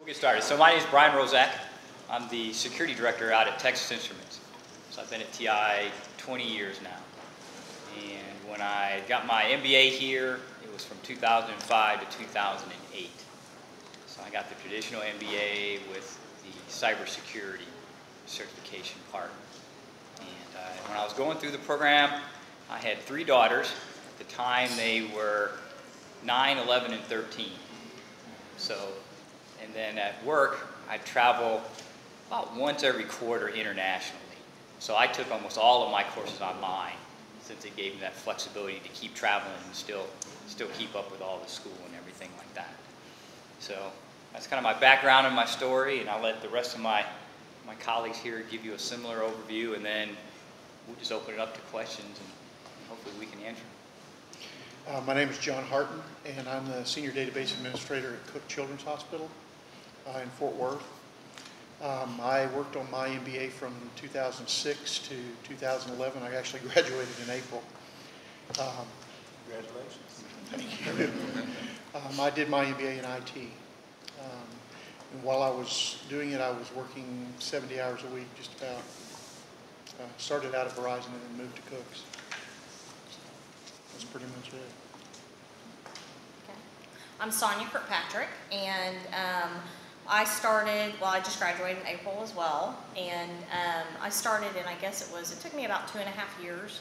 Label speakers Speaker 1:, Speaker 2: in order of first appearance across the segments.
Speaker 1: We'll get started. So my name is Brian Rozak. I'm the security director out at Texas Instruments. So I've been at TI 20 years now. And when I got my MBA here, it was from 2005 to 2008. So I got the traditional MBA with the cybersecurity certification part. And uh, when I was going through the program, I had three daughters. At the time, they were 9, 11, and 13. So and then at work, I travel about once every quarter internationally. So I took almost all of my courses online since it gave me that flexibility to keep traveling and still, still keep up with all the school and everything like that. So that's kind of my background and my story, and I'll let the rest of my, my colleagues here give you a similar overview, and then we'll just open it up to questions, and hopefully we can answer.
Speaker 2: Uh, my name is John Harton, and I'm the Senior Database Administrator at Cook Children's Hospital in Fort Worth. Um, I worked on my MBA from 2006 to 2011. I actually graduated in April. Um,
Speaker 3: Congratulations.
Speaker 2: Thank you. Um, I did my MBA in IT. Um, and while I was doing it, I was working 70 hours a week, just about. Uh, started out at Verizon and then moved to Cooks. That's pretty much it.
Speaker 4: Okay. I'm Sonia Kirkpatrick, and um, I started, well, I just graduated in April as well, and um, I started in, I guess it was, it took me about two and a half years.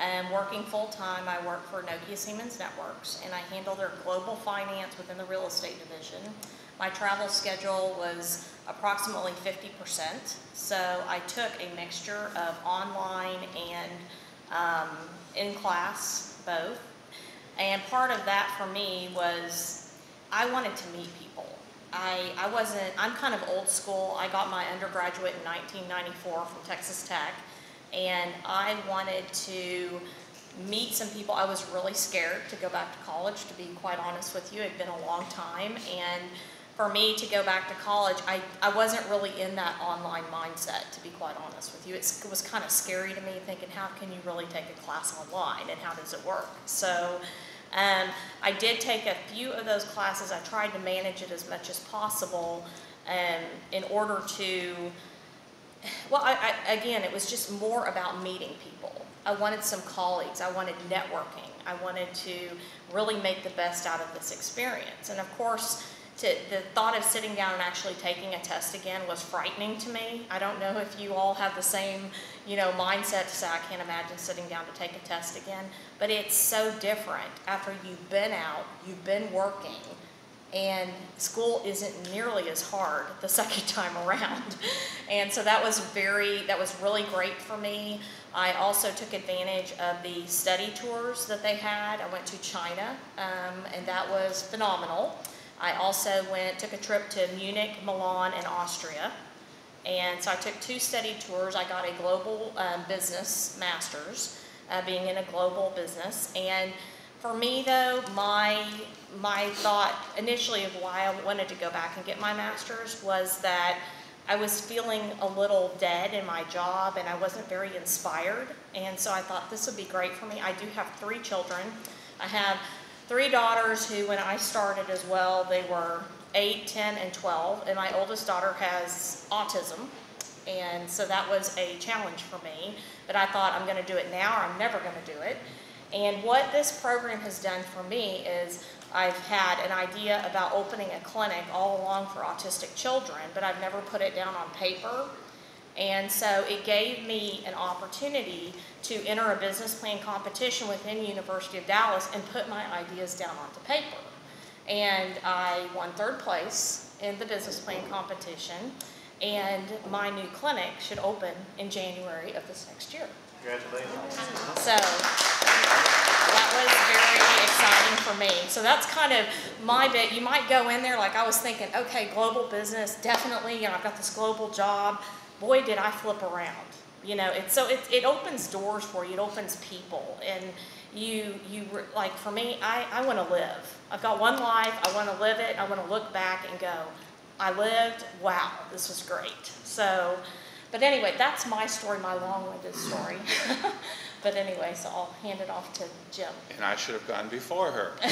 Speaker 4: Um, working full-time, I work for Nokia Siemens Networks, and I handle their global finance within the real estate division. My travel schedule was approximately 50%, so I took a mixture of online and um, in-class, both. And part of that for me was I wanted to meet people. I, I wasn't, I'm kind of old school. I got my undergraduate in 1994 from Texas Tech, and I wanted to meet some people. I was really scared to go back to college, to be quite honest with you. It had been a long time, and for me to go back to college, I, I wasn't really in that online mindset, to be quite honest with you. It's, it was kind of scary to me thinking, how can you really take a class online and how does it work? So um, I did take a few of those classes. I tried to manage it as much as possible um, in order to, well, I, I, again, it was just more about meeting people. I wanted some colleagues. I wanted networking. I wanted to really make the best out of this experience. And of course, to, the thought of sitting down and actually taking a test again was frightening to me. I don't know if you all have the same, you know, mindset to say, I can't imagine sitting down to take a test again. But it's so different after you've been out, you've been working, and school isn't nearly as hard the second time around. And so that was very, that was really great for me. I also took advantage of the study tours that they had. I went to China, um, and that was phenomenal. I also went, took a trip to Munich, Milan, and Austria. And so I took two study tours. I got a global um, business master's, uh, being in a global business. And for me though, my, my thought initially of why I wanted to go back and get my master's was that I was feeling a little dead in my job and I wasn't very inspired. And so I thought this would be great for me. I do have three children. I have three daughters who, when I started as well, they were 8, 10, and 12. And my oldest daughter has autism. And so that was a challenge for me. But I thought, I'm going to do it now or I'm never going to do it. And what this program has done for me is I've had an idea about opening a clinic all along for autistic children, but I've never put it down on paper and so it gave me an opportunity to enter a business plan competition within University of Dallas and put my ideas down onto paper. And I won third place in the business plan competition, and my new clinic should open in January of this next year.
Speaker 3: Congratulations.
Speaker 4: So that was very exciting for me. So that's kind of my bit. You might go in there like I was thinking, okay, global business, definitely, you know, I've got this global job boy, did I flip around. You know, it, so it, it opens doors for you, it opens people. And you, you like for me, I, I want to live. I've got one life, I want to live it, I want to look back and go, I lived, wow, this was great. So, but anyway, that's my story, my long-winded story. but anyway, so I'll hand it off to Jim.
Speaker 3: And I should have gone before her.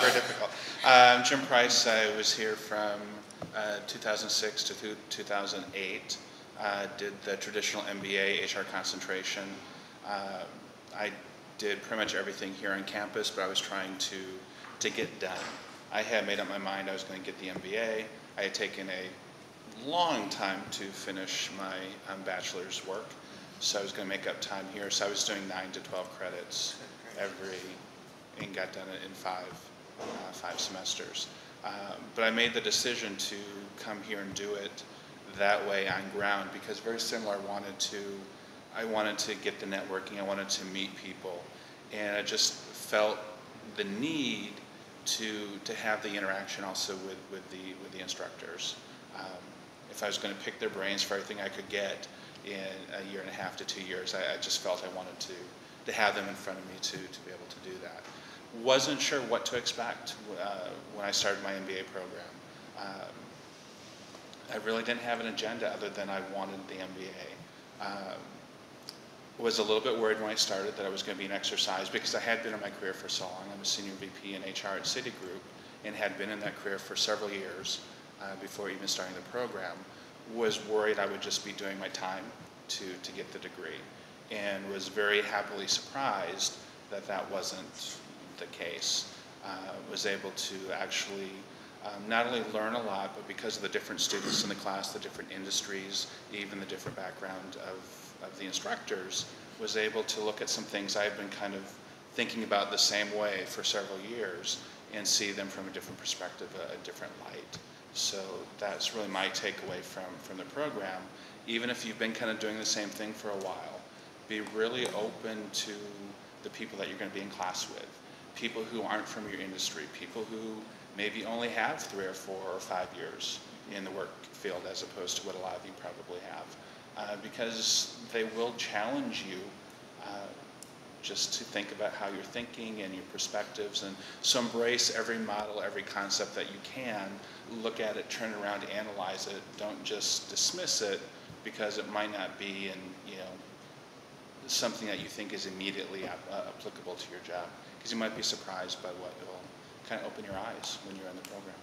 Speaker 3: Very difficult.
Speaker 5: Um, Jim Price, I was here from uh, 2006 to 2008. Uh, Did the traditional MBA HR concentration. Uh, I did pretty much everything here on campus, but I was trying to, to get done. I had made up my mind I was going to get the MBA. I had taken a long time to finish my um, bachelor's work, so I was going to make up time here. So I was doing nine to 12 credits every, and got done it in five, uh, five semesters. Um, But I made the decision to come here and do it that way on ground because very similar, I wanted to, I wanted to get the networking, I wanted to meet people. And I just felt the need to, to have the interaction also with, with the, with the instructors. Um, If I was going to pick their brains for everything I could get in a year and a half to two years, I, I just felt I wanted to, to have them in front of me to, to be able to do that. Wasn't sure what to expect uh, when I started my MBA program. Um, I really didn't have an agenda other than I wanted the MBA. Um, was a little bit worried when I started that I was going to be an exercise because I had been in my career for so long. I'm a senior VP in HR at Citigroup and had been in that career for several years uh, before even starting the program. Was worried I would just be doing my time to, to get the degree and was very happily surprised that that wasn't the case. Uh, was able to actually um, not only learn a lot, but because of the different students in the class, the different industries, even the different background of, of the instructors, was able to look at some things I've been kind of thinking about the same way for several years and see them from a different perspective, a, a different light. So that's really my takeaway from, from the program. Even if you've been kind of doing the same thing for a while, be really open to the people that you're going to be in class with, people who aren't from your industry, people who maybe only have three or four or five years in the work field as opposed to what a lot of you probably have, uh, because they will challenge you uh, just to think about how you're thinking and your perspectives and so embrace every model, every concept that you can, look at it, turn around, analyze it, don't just dismiss it because it might not be in, you know, something that you think is immediately ap- uh, applicable to your job. Because you might be surprised by what will kind of open your eyes when you're in the program.